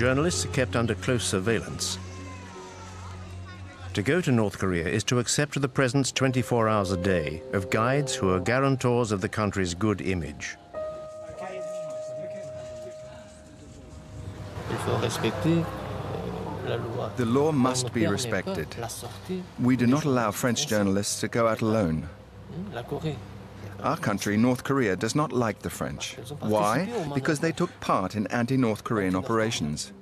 Journalists are kept under close surveillance. To go to North Korea is to accept the presence 24 hours a day of guides who are guarantors of the country's good image. The law must be respected. We do not allow French journalists to go out alone. Our country, North Korea, does not like the French. Why? Because they took part in anti-North Korean operations.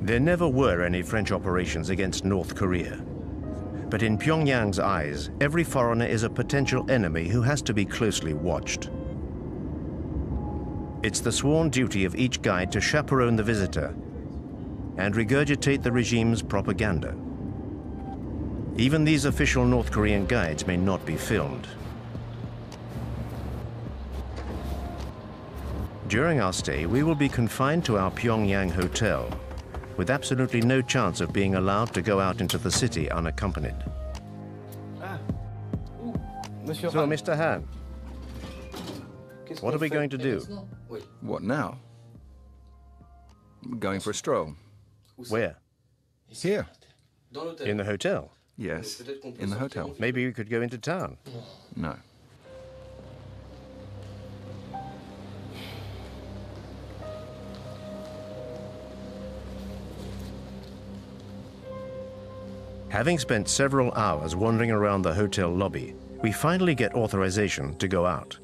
There never were any French operations against North Korea. But in Pyongyang's eyes, every foreigner is a potential enemy who has to be closely watched. It's the sworn duty of each guide to chaperone the visitor and regurgitate the regime's propaganda. Even these official North Korean guides may not be filmed. During our stay, we will be confined to our Pyongyang hotel, with absolutely no chance of being allowed to go out into the city unaccompanied. So, Mr. Han, what are we going to do? What now? Going for a stroll. Where? Here. In the hotel? Yes, in the hotel. Maybe we could go into town. No. Having spent several hours wandering around the hotel lobby, we finally get authorization to go out.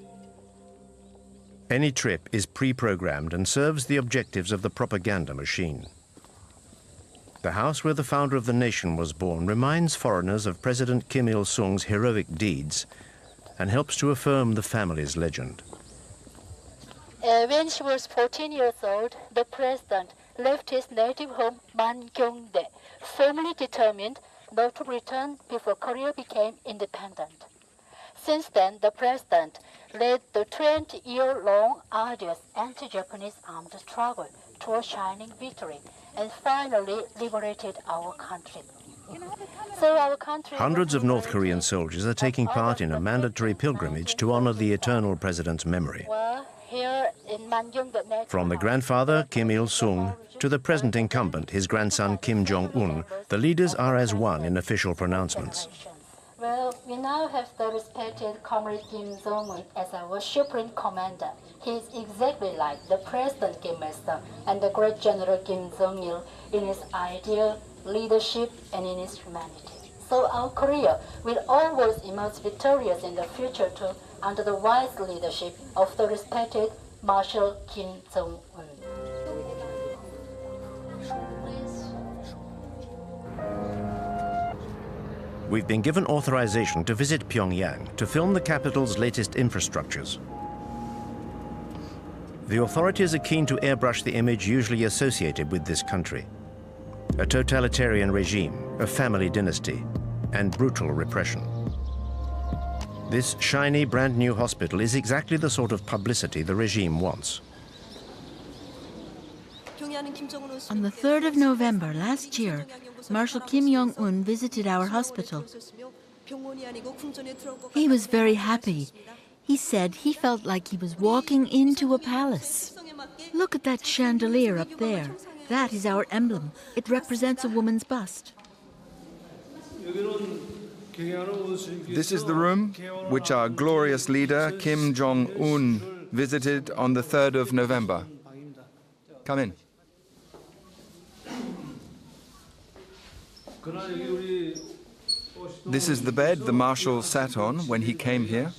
Any trip is pre-programmed and serves the objectives of the propaganda machine. The house where the founder of the nation was born reminds foreigners of President Kim Il-sung's heroic deeds and helps to affirm the family's legend. Uh, when she was 14 years old, the president left his native home, Mangyongdae, firmly determined not to return before Korea became independent. Since then, the president led the 20-year-long arduous anti-Japanese armed struggle to a shining victory and finally liberated our country. So our country Hundreds of North Korean soldiers are taking part in a mandatory pilgrimage to honor the eternal president's memory. were here in Mangyongdae National From the grandfather, Kim Il-sung, to the present incumbent, his grandson, Kim Jong-un, the leaders are as one in official pronouncements. Well, we now have the respected Comrade Kim Jong-un as our supreme commander. He is exactly like the President Kim Il-sung and the great General Kim Jong-il in his ideal leadership and in his humanity. So our Korea will always emerge victorious in the future too, under the wise leadership of the respected Marshal Kim Jong-un. We've been given authorization to visit Pyongyang to film the capital's latest infrastructures. The authorities are keen to airbrush the image usually associated with this country. A totalitarian regime, a family dynasty, and brutal repression. This shiny, brand new hospital is exactly the sort of publicity the regime wants. On the 3rd of November last year, Marshal Kim Jong un visited our hospital. He was very happy. He said he felt like he was walking into a palace. Look at that chandelier up there. That is our emblem. It represents a woman's bust. This is the room which our glorious leader Kim Jong un visited on the 3rd of November. Come in. This is the bed the Marshal sat on when he came here.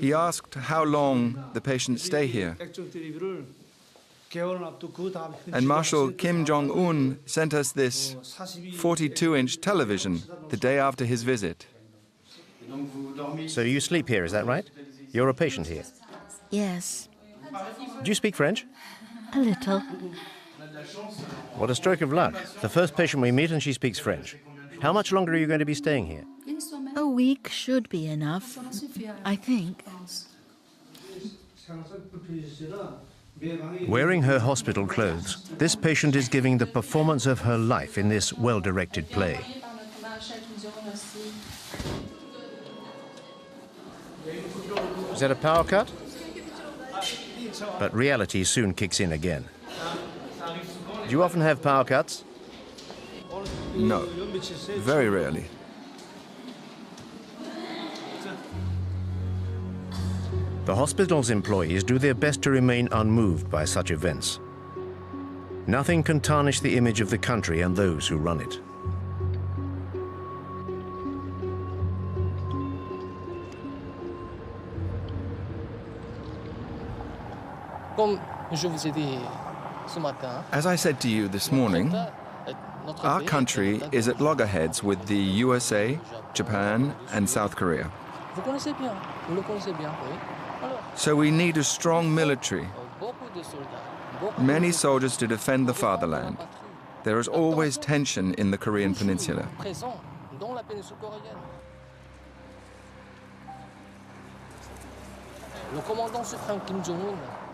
He asked how long the patients stay here. And Marshal Kim Jong un sent us this 42 inch television the day after his visit. So you sleep here, is that right? You're a patient here. Yes, Do you speak French? a little. What a stroke of luck. The first patient we meet and she speaks French. How much longer are you going to be staying here? A week should be enough, I think. Wearing her hospital clothes, this patient is giving the performance of her life in this well-directed play. Is that a power cut? But reality soon kicks in again. Do you often have power cuts? No, very rarely. The hospital's employees do their best to remain unmoved by such events. Nothing can tarnish the image of the country and those who run it. As I said to you this morning, our country is at loggerheads with the USA, Japan, and South Korea. So we need a strong military, many soldiers to defend the fatherland. There is always tension in the Korean peninsula.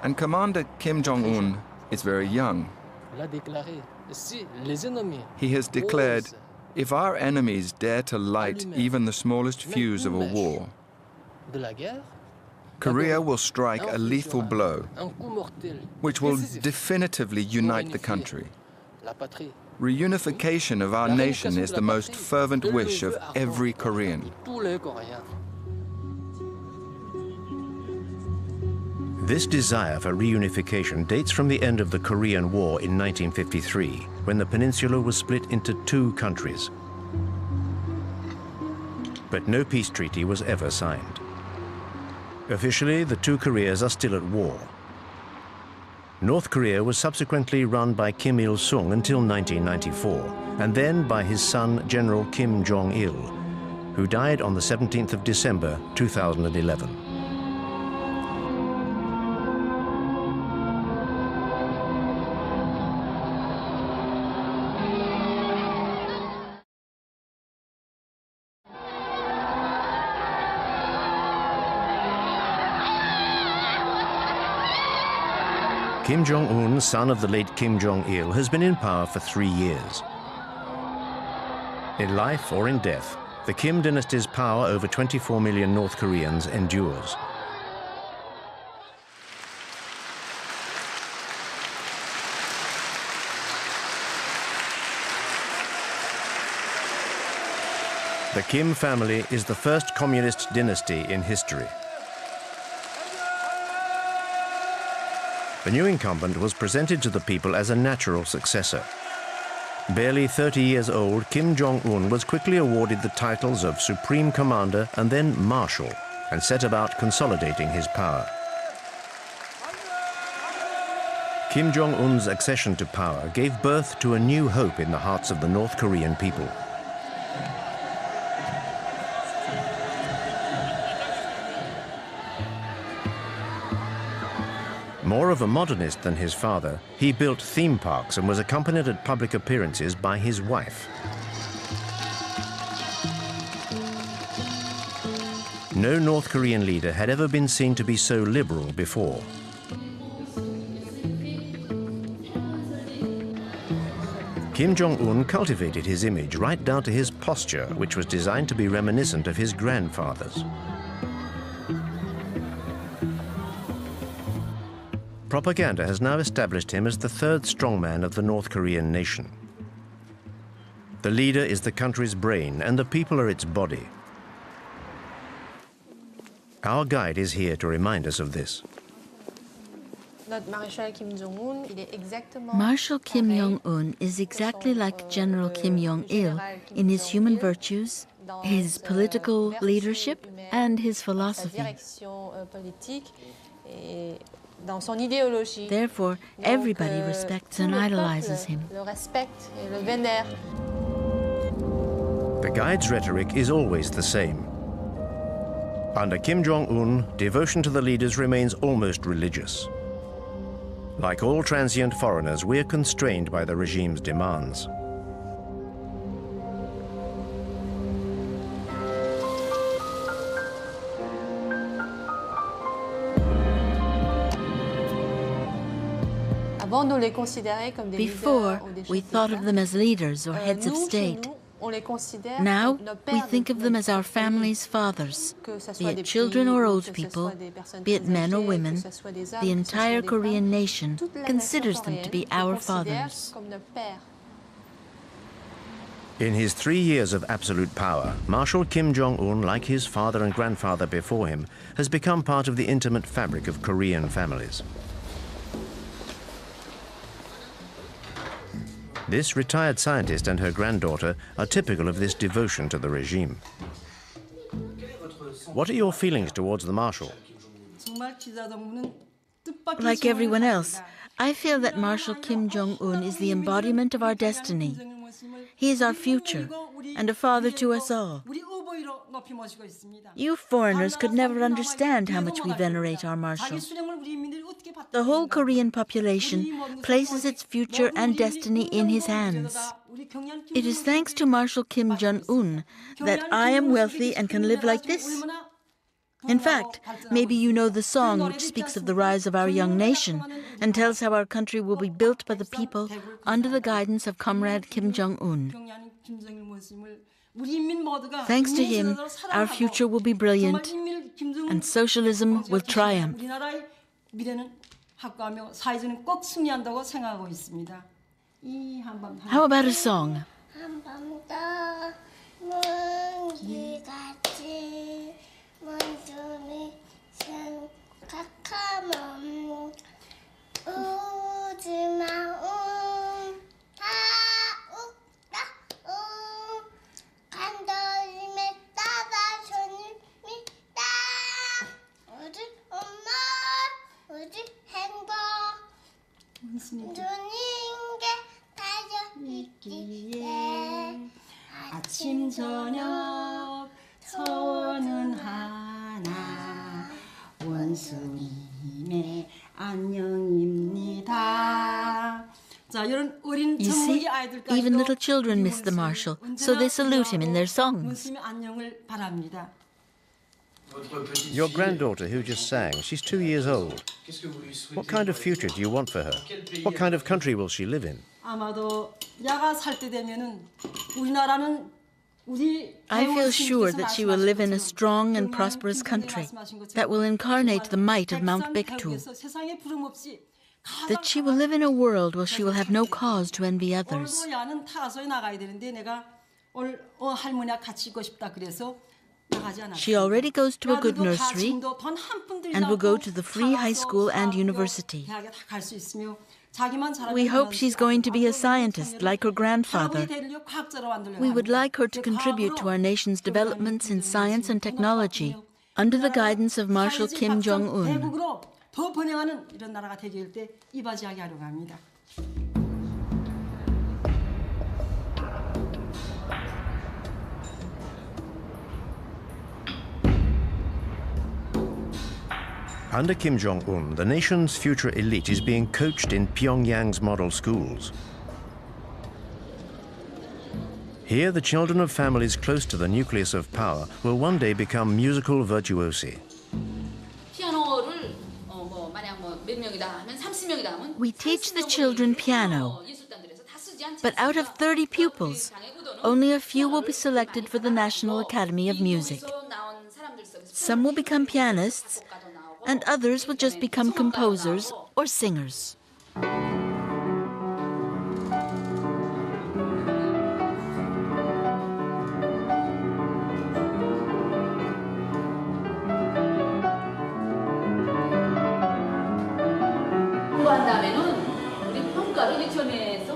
And Commander Kim Jong un is very young. He has declared if our enemies dare to light even the smallest fuse of a war, Korea will strike a lethal blow, which will definitively unite the country. Reunification of our nation is the most fervent wish of every Korean. This desire for reunification dates from the end of the Korean War in 1953, when the peninsula was split into two countries. But no peace treaty was ever signed. Officially, the two Koreas are still at war. North Korea was subsequently run by Kim Il-sung until 1994, and then by his son, General Kim Jong-il, who died on the 17th of December 2011. Kim Jong-un, son of the late Kim Jong-il, has been in power for three years. In life or in death, the Kim dynasty's power over 24 million North Koreans endures. The Kim family is the first communist dynasty in history. The new incumbent was presented to the people as a natural successor. Barely 30 years old, Kim Jong-un was quickly awarded the titles of Supreme Commander and then Marshal, and set about consolidating his power. Kim Jong-un's accession to power gave birth to a new hope in the hearts of the North Korean people. More of a modernist than his father, he built theme parks and was accompanied at public appearances by his wife. No North Korean leader had ever been seen to be so liberal before. Kim Jong-un cultivated his image right down to his posture, which was designed to be reminiscent of his grandfather's. Propaganda has now established him as the third strongman of the North Korean nation. The leader is the country's brain and the people are its body. Our guide is here to remind us of this. Marshal Kim Jong-un is exactly like General Kim Jong-il in his human virtues, his political leadership, and his philosophy. Therefore, everybody euh, respects and idolizes him. The guide's rhetoric is always the same. Under Kim Jong-un, devotion to the leaders remains almost religious. Like all transient foreigners, we're constrained by the regime's demands. Before, we thought of them as leaders or heads of state. Now we think of them as our family's fathers, be it children or old people, be it men or women. The entire Korean nation considers them to be our fathers. In his three years of absolute power, Marshal Kim Jong-un, like his father and grandfather before him, has become part of the intimate fabric of Korean families. This retired scientist and her granddaughter are typical of this devotion to the regime. What are your feelings towards the Marshal? Like everyone else, I feel that Marshal Kim Jong-un is the embodiment of our destiny. He is our future and a father to us all. You foreigners could never understand how much we venerate our marshal. The whole Korean population places its future and destiny in his hands. It is thanks to Marshal Kim Jong-un that I am wealthy and can live like this. In fact, maybe you know the song which speaks of the rise of our young nation and tells how our country will be built by the people under the guidance of Comrade Kim Jong un. Thanks to him, our future will be brilliant and socialism will triumph. How about a song? 우리 행복 눈인게 달려 있기에 아침 저녁 손은 하나 원수님의 안녕입니다. You see, even little children miss the marshal, so they salute him in their songs. Your granddaughter who just sang, she's two years old. What kind of future do you want for her? What kind of country will she live in? I feel sure that she will live in a strong and prosperous country that will incarnate the might of Mount Paektu. That she will live in a world where she will have no cause to envy others. She already goes to a good nursery and will go to the free high school and university. We hope she's going to be a scientist like her grandfather. We would like her to contribute to our nation's developments in science and technology under the guidance of Marshal Kim Jong-un. Under Kim Jong un, the nation's future elite is being coached in Pyongyang's model schools. Here, the children of families close to the nucleus of power will one day become musical virtuosi. We teach the children piano, but out of 30 pupils, only a few will be selected for the National Academy of Music. Some will become pianists, and others will just become composers or singers.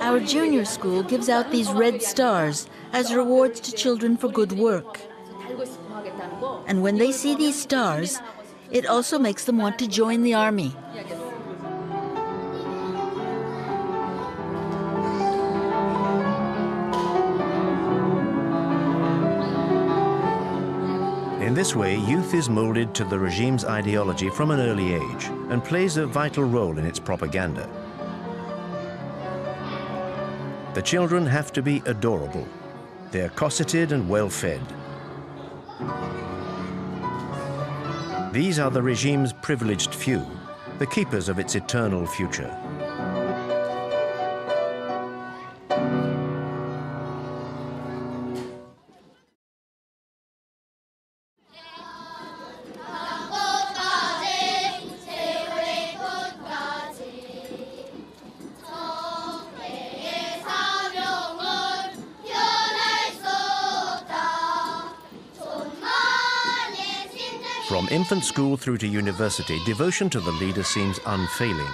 Our junior school gives out these red stars as rewards to children for good work. And when they see these stars, it also makes them want to join the army. In this way, youth is molded to the regime's ideology from an early age and plays a vital role in its propaganda. The children have to be adorable. They're cosseted and well-fed. These are the regime's privileged few, the keepers of its eternal future. From infant school through to university, devotion to the leader seems unfailing.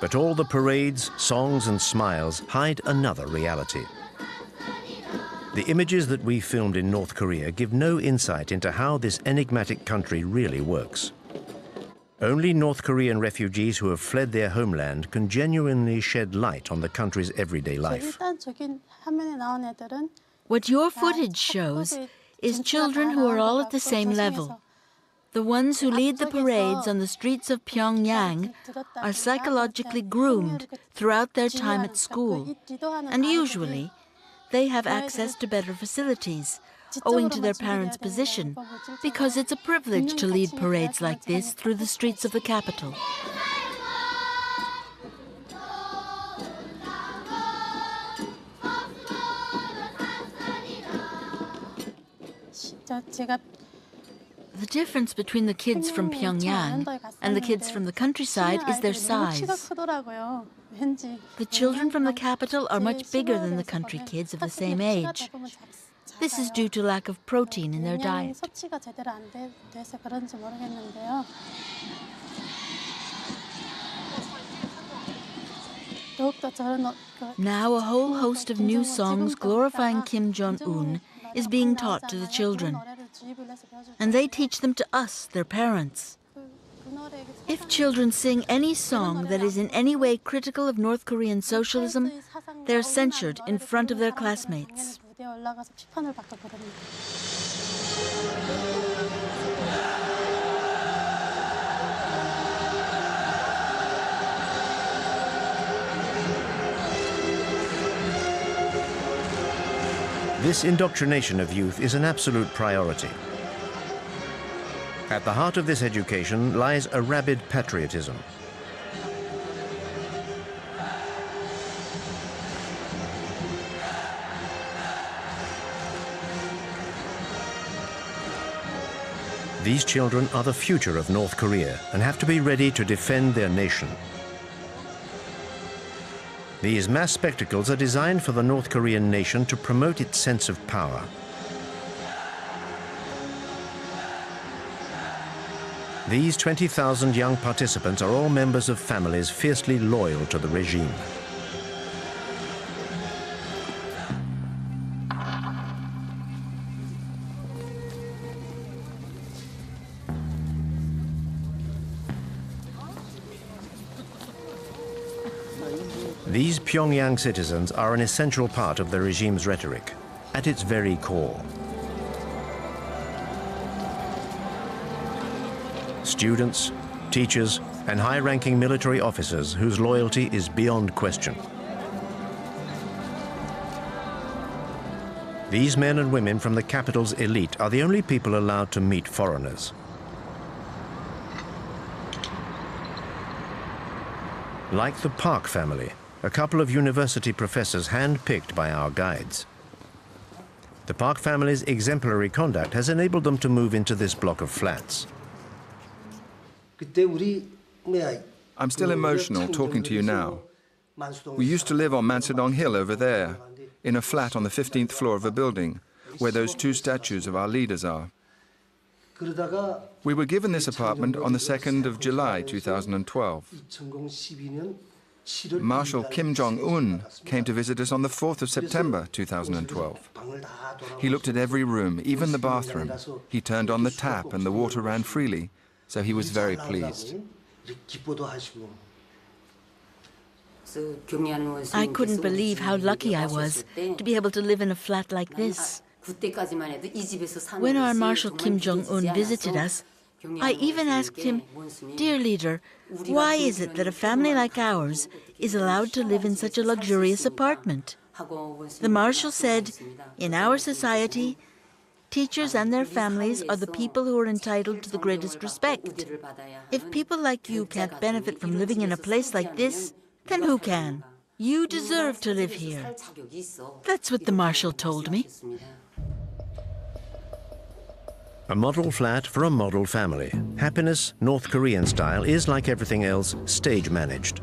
But all the parades, songs and smiles hide another reality. The images that we filmed in North Korea give no insight into how this enigmatic country really works. Only North Korean refugees who have fled their homeland can genuinely shed light on the country's everyday life. What your footage shows is children who are all at the same level. The ones who lead the parades on the streets of Pyongyang are psychologically groomed throughout their time at school, and usually they have access to better facilities, owing to their parents' position, because it's a privilege to lead parades like this through the streets of the capital. The difference between the kids from Pyongyang and the kids from the countryside is their size. The children from the capital are much bigger than the country kids of the same age. This is due to lack of protein in their diet. Now a whole host of new songs glorifying Kim Jong-un is being taught to the children. And they teach them to us, their parents. If children sing any song that is in any way critical of North Korean socialism, they're censured in front of their classmates. This indoctrination of youth is an absolute priority. At the heart of this education lies a rabid patriotism. These children are the future of North Korea and have to be ready to defend their nation. These mass spectacles are designed for the North Korean nation to promote its sense of power. These 20,000 young participants are all members of families fiercely loyal to the regime. Pyongyang citizens are an essential part of the regime's rhetoric, at its very core. Students, teachers, and high-ranking military officers whose loyalty is beyond question. These men and women from the capital's elite are the only people allowed to meet foreigners. Like the Park family, a couple of university professors hand-picked by our guides. The Park family's exemplary conduct has enabled them to move into this block of flats. I'm still emotional talking to you now. We used to live on Mansadong Hill over there, in a flat on the 15th floor of a building, where those two statues of our leaders are. We were given this apartment on the 2nd of July 2012. Marshal Kim Jong-un came to visit us on the 4th of September 2012. He looked at every room, even the bathroom. He turned on the tap and the water ran freely, so he was very pleased. I couldn't believe how lucky I was to be able to live in a flat like this. When our Marshal Kim Jong-un visited us, I even asked him, Dear leader, why is it that a family like ours is allowed to live in such a luxurious apartment? The marshal said, In our society, teachers and their families are the people who are entitled to the greatest respect. If people like you can't benefit from living in a place like this, then who can? You deserve to live here. That's what the marshal told me. A model flat for a model family. Happiness, North Korean style, is, like everything else, stage managed.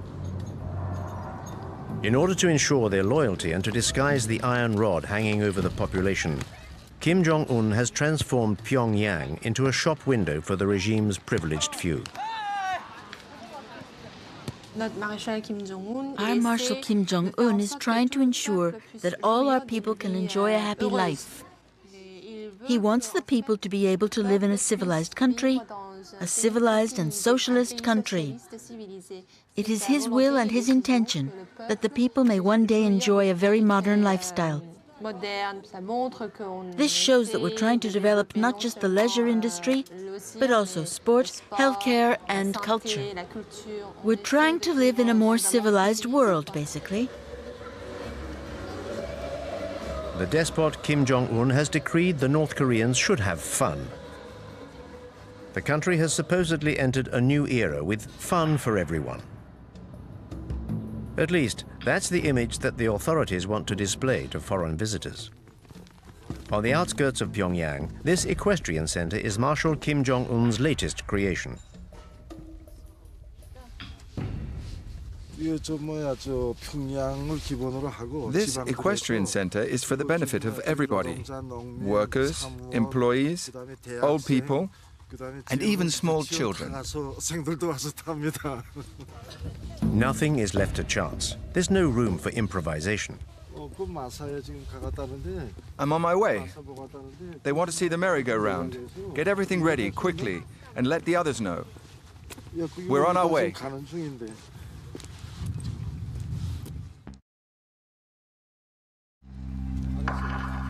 In order to ensure their loyalty and to disguise the iron rod hanging over the population, Kim Jong-un has transformed Pyongyang into a shop window for the regime's privileged few. Our Marshal Kim Jong un is trying to ensure that all our people can enjoy a happy life. He wants the people to be able to live in a civilized country, a civilized and socialist country. It is his will and his intention that the people may one day enjoy a very modern lifestyle. This shows that we're trying to develop not just the leisure industry, but also sport, healthcare, and culture. We're trying to live in a more civilized world, basically. The despot Kim Jong-un has decreed the North Koreans should have fun. The country has supposedly entered a new era with fun for everyone. At least, that's the image that the authorities want to display to foreign visitors. On the outskirts of Pyongyang, this equestrian center is Marshal Kim Jong-un's latest creation. This equestrian center is for the benefit of everybody workers, employees, old people, and even small children. Nothing is left to chance. There's no room for improvisation. I'm on my way. They want to see the merry-go-round. Get everything ready, quickly, and let the others know. We're on our way.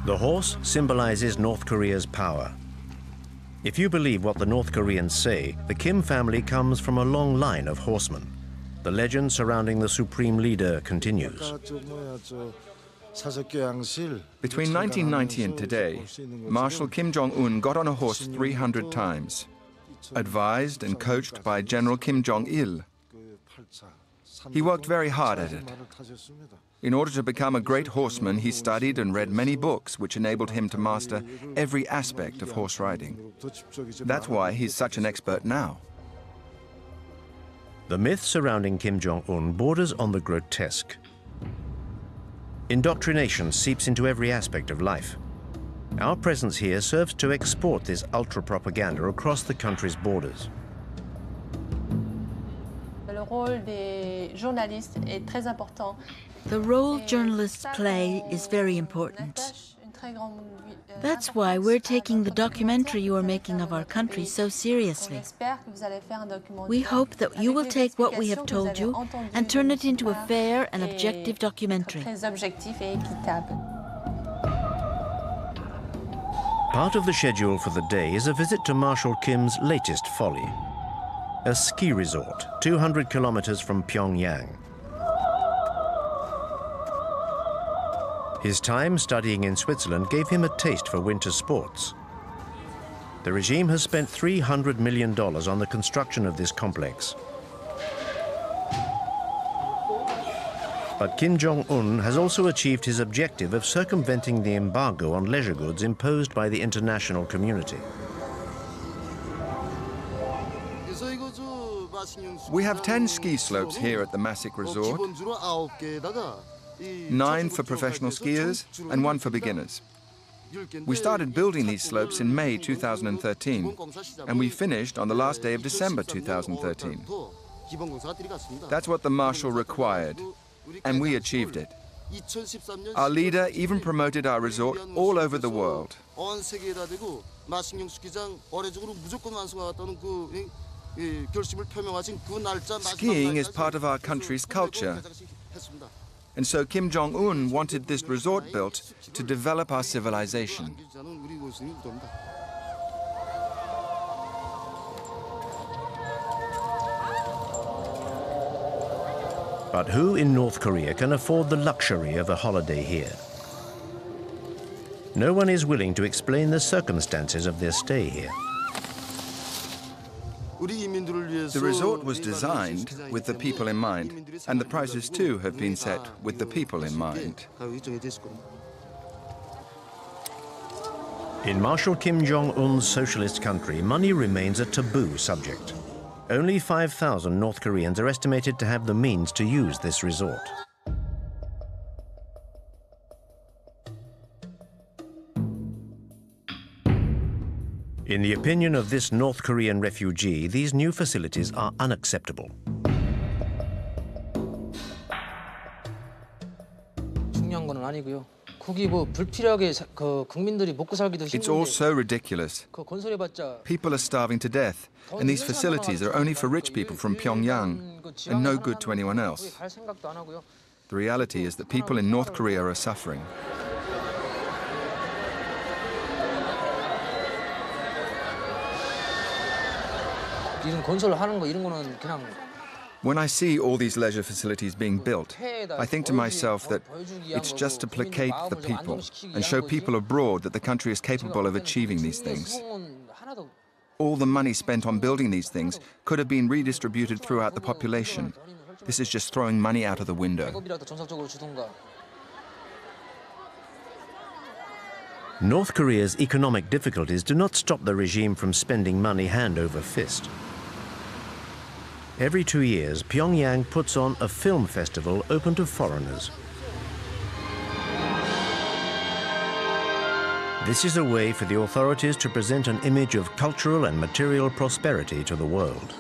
The horse symbolizes North Korea's power. If you believe what the North Koreans say, the Kim family comes from a long line of horsemen. The legend surrounding the supreme leader continues. Between 1990 and today, Marshal Kim Jong-un got on a horse 300 times, advised and coached by General Kim Jong-il. He worked very hard at it. In order to become a great horseman, he studied and read many books which enabled him to master every aspect of horse riding. That's why he's such an expert now. The myth surrounding Kim Jong-un borders on the grotesque. Indoctrination seeps into every aspect of life. Our presence here serves to export this ultra-propaganda across the country's borders. The role journalists play is very important. That's why we're taking the documentary you are making of our country so seriously. We hope that you will take what we have told you and turn it into a fair and objective documentary. Part of the schedule for the day is a visit to Marshal Kim's latest folly, a ski resort 200 kilometers from Pyongyang. His time studying in Switzerland gave him a taste for winter sports. The regime has spent $300 million on the construction of this complex. But Kim Jong-un has also achieved his objective of circumventing the embargo on leisure goods imposed by the international community. We have 10 ski slopes here at the Masik Resort nine for professional skiers and one for beginners. We started building these slopes in May 2013, and we finished on the last day of December 2013. That's what the Marshal required, and we achieved it. Our leader even promoted our resort all over the world. Skiing is part of our country's culture, and so Kim Jong-un wanted this resort built to develop our civilization. But who in North Korea can afford the luxury of a holiday here? No one is willing to explain the circumstances of their stay here. The resort was designed with the people in mind, and the prices too have been set with the people in mind. In Marshal Kim Jong-un's socialist country, money remains a taboo subject. Only 5,000 North Koreans are estimated to have the means to use this resort. In the opinion of this North Korean refugee, these new facilities are unacceptable. It's all so ridiculous. People are starving to death, and these facilities are only for rich people from Pyongyang and no good to anyone else. The reality is that people in North Korea are suffering. When I see all these leisure facilities being built, I think to myself that it's just to placate the people and show people abroad that the country is capable of achieving these things. All the money spent on building these things could have been redistributed throughout the population. This is just throwing money out of the window. North Korea's economic difficulties do not stop the regime from spending money hand over fist. Every two years, Pyongyang puts on a film festival open to foreigners. This is a way for the authorities to present an image of cultural and material prosperity to the world.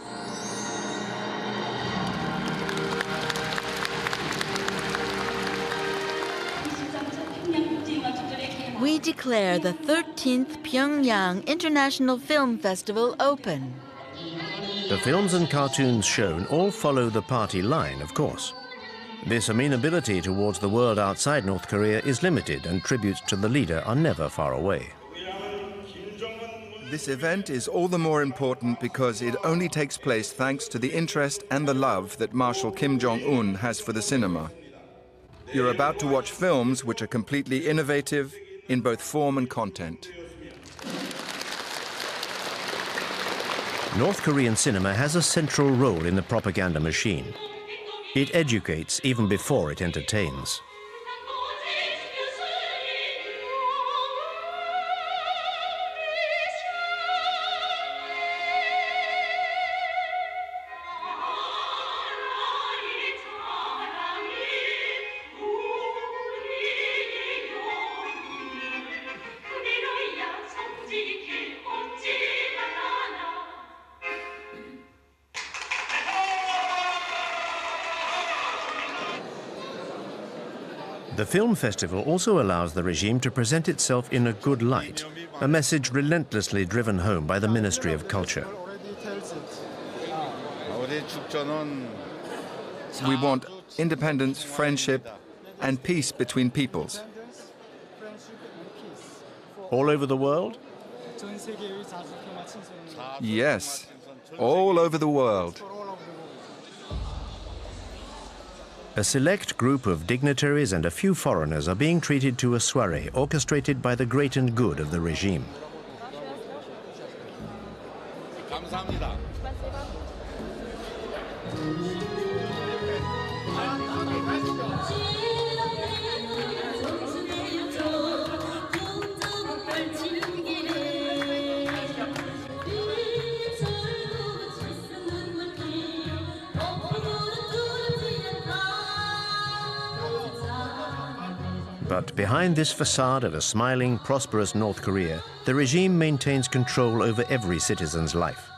We declare the 13th Pyongyang International Film Festival open. The films and cartoons shown all follow the party line, of course. This amenability towards the world outside North Korea is limited and tributes to the leader are never far away. This event is all the more important because it only takes place thanks to the interest and the love that Marshal Kim Jong-un has for the cinema. You're about to watch films which are completely innovative in both form and content. North Korean cinema has a central role in the propaganda machine. It educates even before it entertains. Film festival also allows the regime to present itself in a good light, a message relentlessly driven home by the Ministry of Culture. We want independence, friendship, and peace between peoples. All over the world? Yes, all over the world. A select group of dignitaries and a few foreigners are being treated to a soiree orchestrated by the great and good of the regime. Behind this facade of a smiling, prosperous North Korea, the regime maintains control over every citizen's life.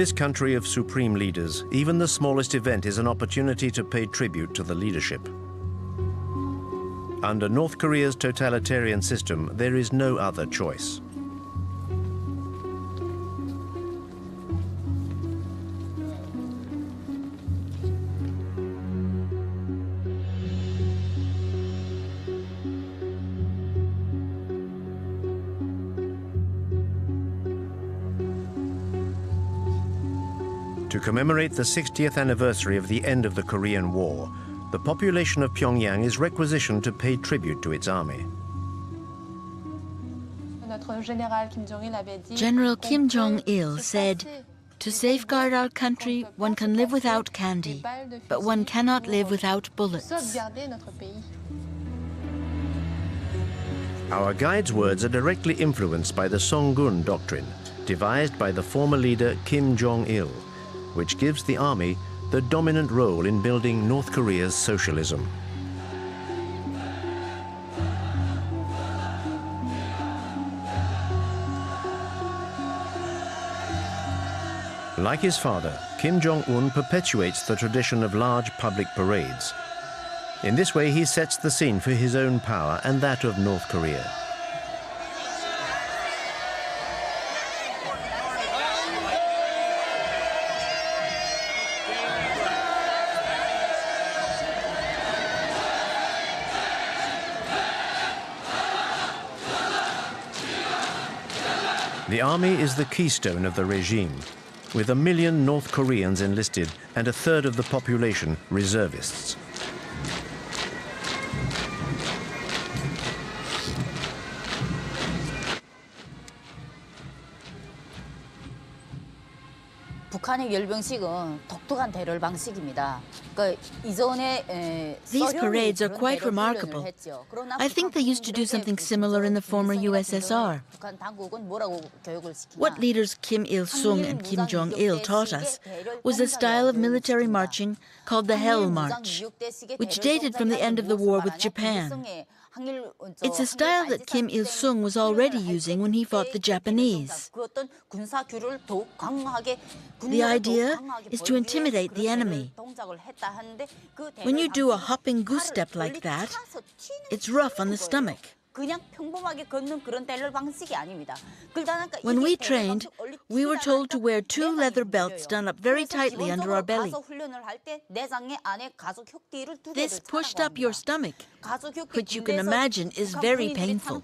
This country of supreme leaders, even the smallest event is an opportunity to pay tribute to the leadership. Under North Korea's totalitarian system, there is no other choice. Commemorate the 60th anniversary of the end of the Korean War, the population of Pyongyang is requisitioned to pay tribute to its army. General Kim Jong il said, To safeguard our country, one can live without candy, but one cannot live without bullets. Our guide's words are directly influenced by the Songun doctrine, devised by the former leader Kim Jong il, which gives the army the dominant role in building North Korea's socialism. Like his father, Kim Jong-un perpetuates the tradition of large public parades. In this way, he sets the scene for his own power and that of North Korea. The army is the keystone of the regime, with a million North Koreans enlisted and a third of the population reservists. 북한의 열병식은 독특한 대열 방식입니다. These parades are quite remarkable. I think they used to do something similar in the former USSR. What leaders Kim Il sung and Kim Jong il taught us was a style of military marching called the Hell March, which dated from the end of the war with Japan. It's a style that Kim Il sung was already using when he fought the Japanese. The idea is to intimidate the enemy. When you do a hopping goose step like that, it's rough on the stomach. When we trained, we were told to wear two leather belts done up very tightly under our belly. This pushed up your stomach, which you can imagine is very painful.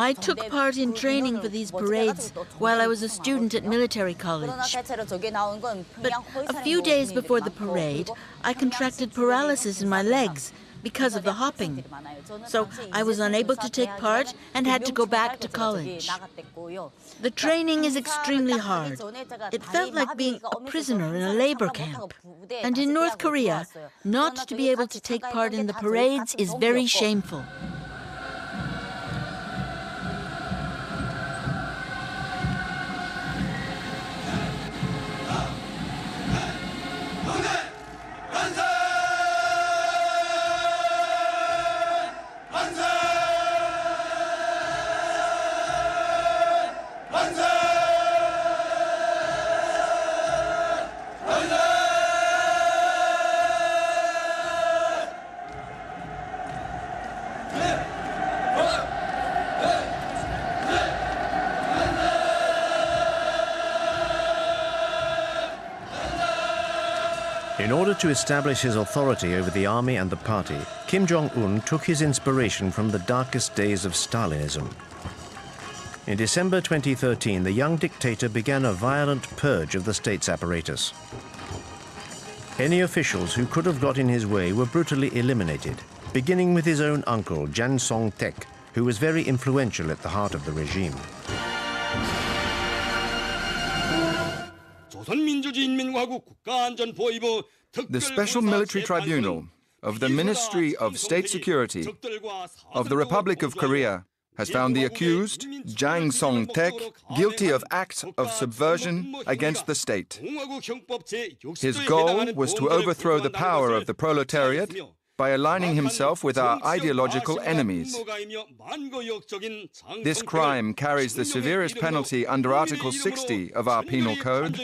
I took part in training for these parades while I was a student at military college. But a few days before the parade, I contracted paralysis in my legs because of the hopping. So I was unable to take part and had to go back to college. The training is extremely hard. It felt like being a prisoner in a labor camp. And in North Korea, not to be able to take part in the parades is very shameful. To establish his authority over the army and the party, Kim Jong-un took his inspiration from the darkest days of Stalinism. In December 2013, the young dictator began a violent purge of the state's apparatus. Any officials who could have got in his way were brutally eliminated, beginning with his own uncle, Jang Song-taek, who was very influential at the heart of the regime. The Special Military Tribunal of the Ministry of State Security of the Republic of Korea has found the accused, Jang Song-taek, guilty of acts of subversion against the state. His goal was to overthrow the power of the proletariat by aligning himself with our ideological enemies. This crime carries the severest penalty under Article 60 of our Penal Code.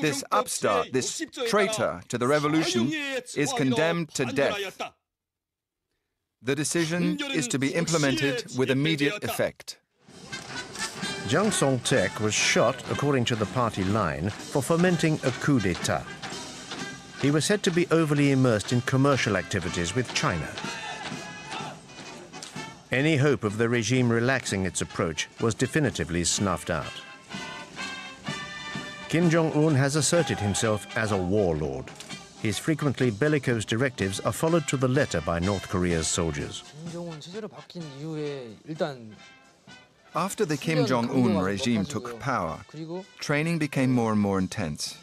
This upstart, this traitor to the revolution, is condemned to death. The decision is to be implemented with immediate effect. Jang Song-taek was shot, according to the party line, for fomenting a coup d'etat. He was said to be overly immersed in commercial activities with China. Any hope of the regime relaxing its approach was definitively snuffed out. Kim Jong-un has asserted himself as a warlord. His frequently bellicose directives are followed to the letter by North Korea's soldiers. After the Kim Jong-un regime took power, training became more and more intense.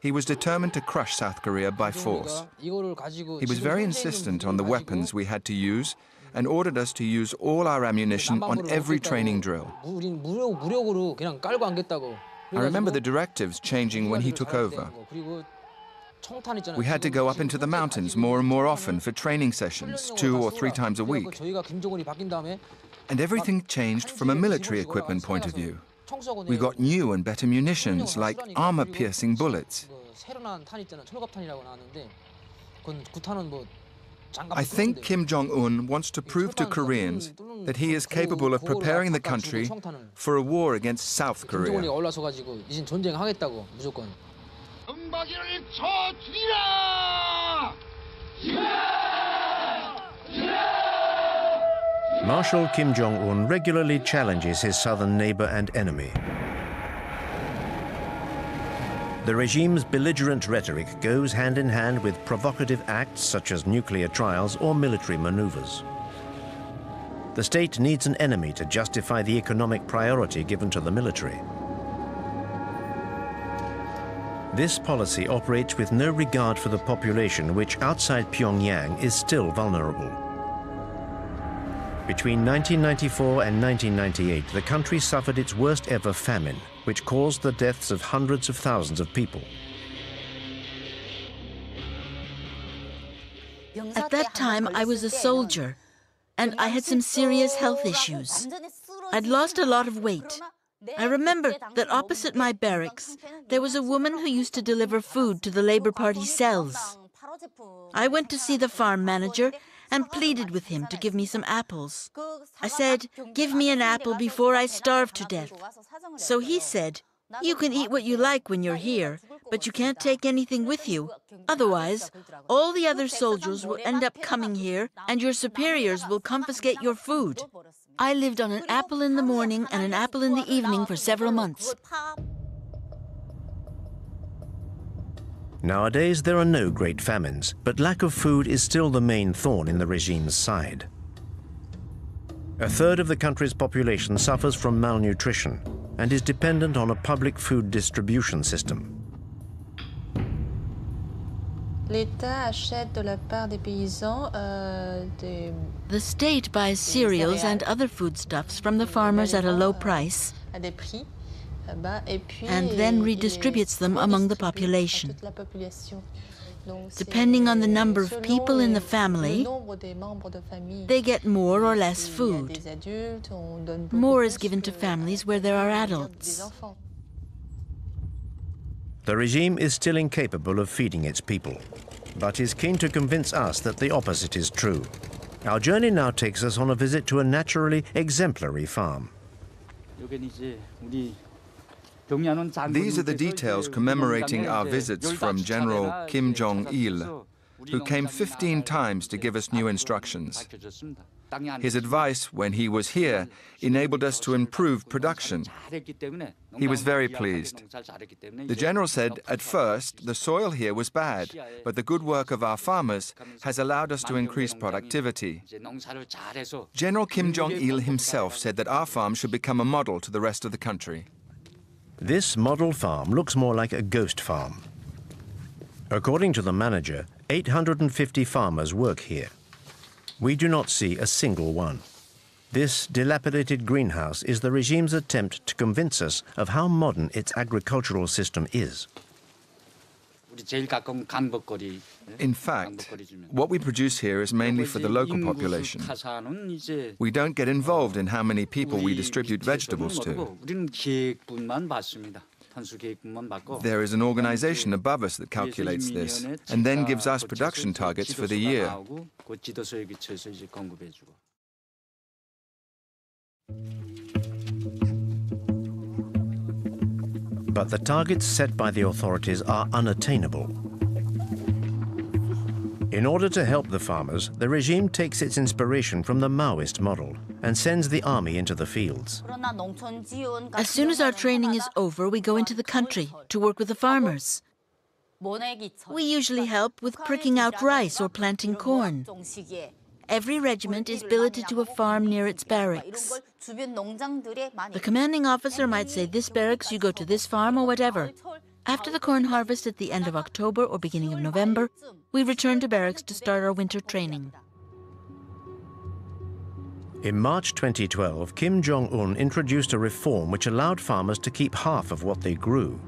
He was determined to crush South Korea by force. He was very insistent on the weapons we had to use and ordered us to use all our ammunition on every training drill. I remember the directives changing when he took over. We had to go up into the mountains more and more often for training sessions, two or three times a week. And everything changed from a military equipment point of view. We got new and better munitions, like armor-piercing bullets. I think Kim Jong-un wants to prove to Koreans that he is capable of preparing the country for a war against South Korea. Marshal Kim Jong-un regularly challenges his southern neighbor and enemy. The regime's belligerent rhetoric goes hand in hand with provocative acts such as nuclear trials or military maneuvers. The state needs an enemy to justify the economic priority given to the military. This policy operates with no regard for the population which outside Pyongyang is still vulnerable. Between 1994 and 1998, the country suffered its worst ever famine, which caused the deaths of hundreds of thousands of people. At that time, I was a soldier, and I had some serious health issues. I'd lost a lot of weight. I remember that opposite my barracks, there was a woman who used to deliver food to the Labour Party cells. I went to see the farm manager and pleaded with him to give me some apples. I said, Give me an apple before I starve to death. So he said, You can eat what you like when you're here, but you can't take anything with you. Otherwise, all the other soldiers will end up coming here and your superiors will confiscate your food. I lived on an apple in the morning and an apple in the evening for several months. Nowadays, there are no great famines, but lack of food is still the main thorn in the regime's side. A third of the country's population suffers from malnutrition and is dependent on a public food distribution system. Euh, the state buys cereals and other foodstuffs from the farmers at a low price and then redistributes them among the population. Depending on the number of people in the family, they get more or less food. More is given to families where there are adults. The regime is still incapable of feeding its people, but is keen to convince us that the opposite is true. Our journey now takes us on a visit to a naturally exemplary farm. These are the details commemorating our visits from General Kim Jong-il, who came 15 times to give us new instructions. His advice when he was here enabled us to improve production. He was very pleased. The general said at first the soil here was bad, but the good work of our farmers has allowed us to increase productivity. General Kim Jong-il himself said that our farm should become a model to the rest of the country. This model farm looks more like a ghost farm. According to the manager, 850 farmers work here. We do not see a single one. This dilapidated greenhouse is the regime's attempt to convince us of how modern its agricultural system is. In fact, what we produce here is mainly for the local population. We don't get involved in how many people we distribute vegetables to. There is an organization above us that calculates this and then gives us production targets for the year. but the targets set by the authorities are unattainable. In order to help the farmers, the regime takes its inspiration from the Maoist model and sends the army into the fields. As soon as our training is over, we go into the country to work with the farmers. We usually help with pricking out rice or planting corn. Every regiment is billeted to a farm near its barracks. The commanding officer might say, This barracks, you go to this farm or whatever. After the corn harvest at the end of October or beginning of November, we return to barracks to start our winter training. In March 2012, Kim Jong un introduced a reform which allowed farmers to keep half of what they grew.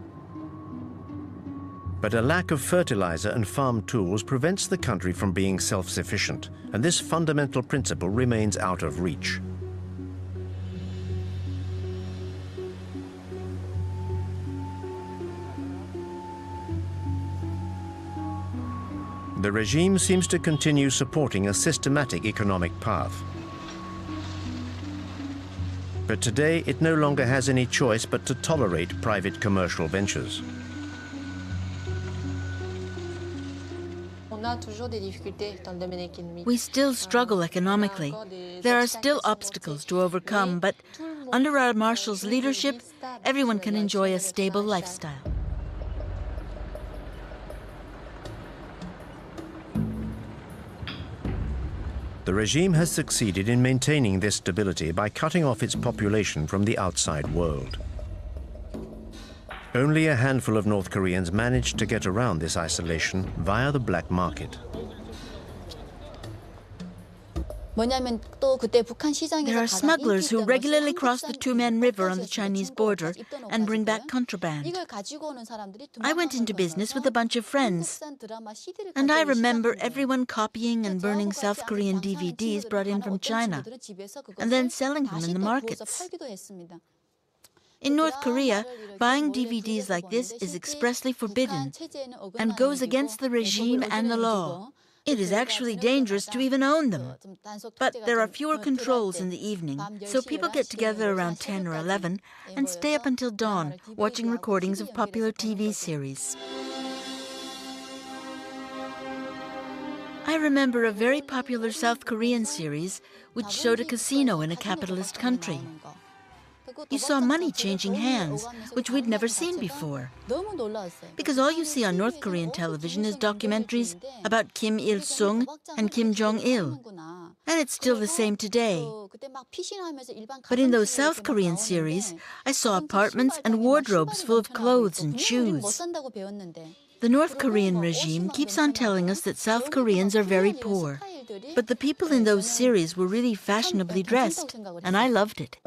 But a lack of fertilizer and farm tools prevents the country from being self sufficient, and this fundamental principle remains out of reach. The regime seems to continue supporting a systematic economic path. But today it no longer has any choice but to tolerate private commercial ventures. We still struggle economically. There are still obstacles to overcome, but under our marshal's leadership, everyone can enjoy a stable lifestyle. The regime has succeeded in maintaining this stability by cutting off its population from the outside world. Only a handful of North Koreans managed to get around this isolation via the black market. There are smugglers who regularly cross the Tumen River on the Chinese border and bring back contraband. I went into business with a bunch of friends, and I remember everyone copying and burning South Korean DVDs brought in from China, and then selling them in the markets. In North Korea, buying DVDs like this is expressly forbidden and goes against the regime and the law. It is actually dangerous to even own them. But there are fewer controls in the evening, so people get together around 10 or 11 and stay up until dawn watching recordings of popular TV series. I remember a very popular South Korean series which showed a casino in a capitalist country. You saw money changing hands, which we'd never seen before. Because all you see on North Korean television is documentaries about Kim Il sung and Kim Jong il. And it's still the same today. But in those South Korean series, I saw apartments and wardrobes full of clothes and shoes. The North Korean regime keeps on telling us that South Koreans are very poor. But the people in those series were really fashionably dressed, and I loved it.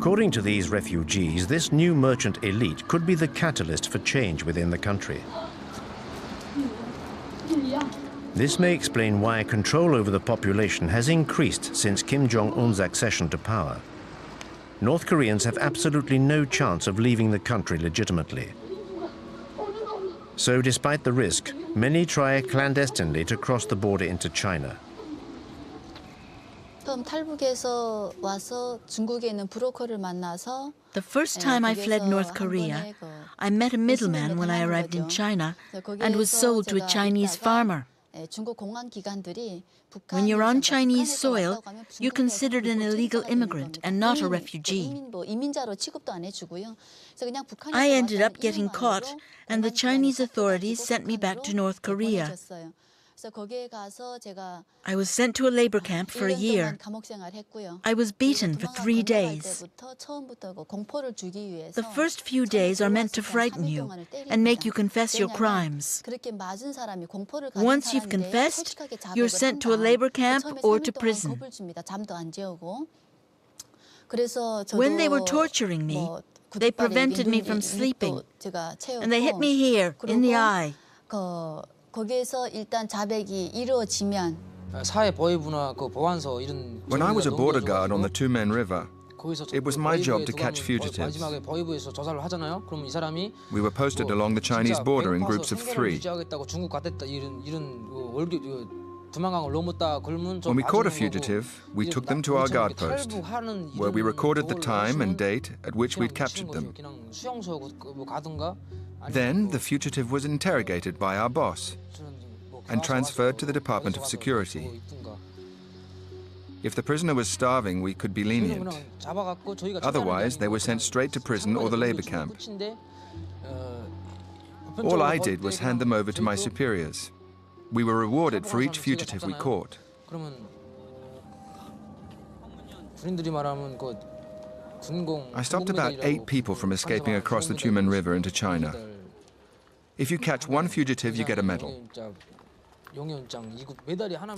According to these refugees, this new merchant elite could be the catalyst for change within the country. This may explain why control over the population has increased since Kim Jong-un's accession to power. North Koreans have absolutely no chance of leaving the country legitimately. So despite the risk, many try clandestinely to cross the border into China. The first time I fled North Korea, I met a middleman when I arrived in China and was sold to a Chinese farmer. When you're on Chinese soil, you're considered an illegal immigrant and not a refugee. I ended up getting caught, and the Chinese authorities sent me back to North Korea. I was sent to a labor camp for a year. I was beaten for three days. The first few days are meant to frighten you and make you confess your crimes. Once you've confessed, you're sent to a labor camp or to prison. When they were torturing me, they prevented me from sleeping, and they hit me here in the eye. 거기에서 일단 자백이 이루어지면 When I was a border guard on the Tumen River, it was my job to catch fugitives. We were posted along the Chinese border in groups of three. When we caught a fugitive, we took them to our guard post, where we recorded the time and date at which we'd captured them. Then the fugitive was interrogated by our boss and transferred to the Department of Security. If the prisoner was starving, we could be lenient. Otherwise, they were sent straight to prison or the labor camp. All I did was hand them over to my superiors. We were rewarded for each fugitive we caught. I stopped about eight people from escaping across the Tumen River into China. If you catch one fugitive, you get a medal.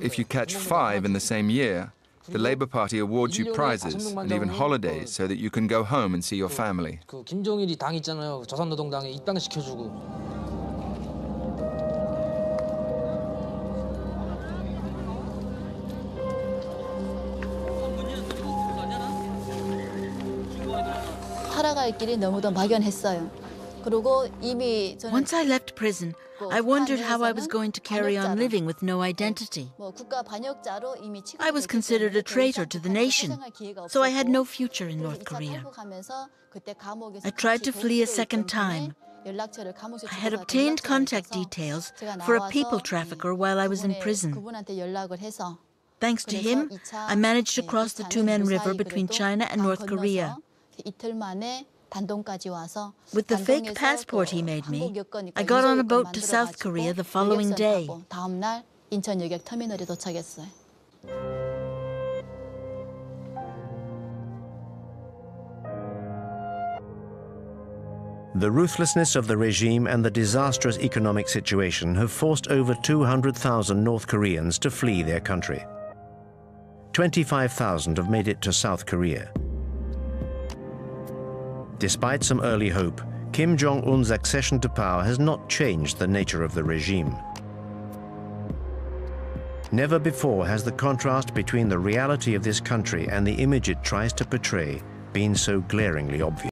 If you catch five in the same year, the Labour Party awards you prizes and even holidays so that you can go home and see your family. 살아갈 길이 너무도 막연했어요. 그리고 이미 저는 Once I left prison, I wondered how I was going to carry on living with no identity. 뭐 국가 반역자로 이미 I was considered a traitor to the nation, so I had no future in North Korea. I tried to flee a second time. I had obtained contact details for a people trafficker while I was in prison. Thanks to him, I managed to cross the Tumen River between China and North Korea. With the fake passport he made me, I got on a boat to South Korea the following day. The ruthlessness of the regime and the disastrous economic situation have forced over 200,000 North Koreans to flee their country. 25,000 have made it to South Korea. Despite some early hope, Kim Jong-un's accession to power has not changed the nature of the regime. Never before has the contrast between the reality of this country and the image it tries to portray been so glaringly obvious.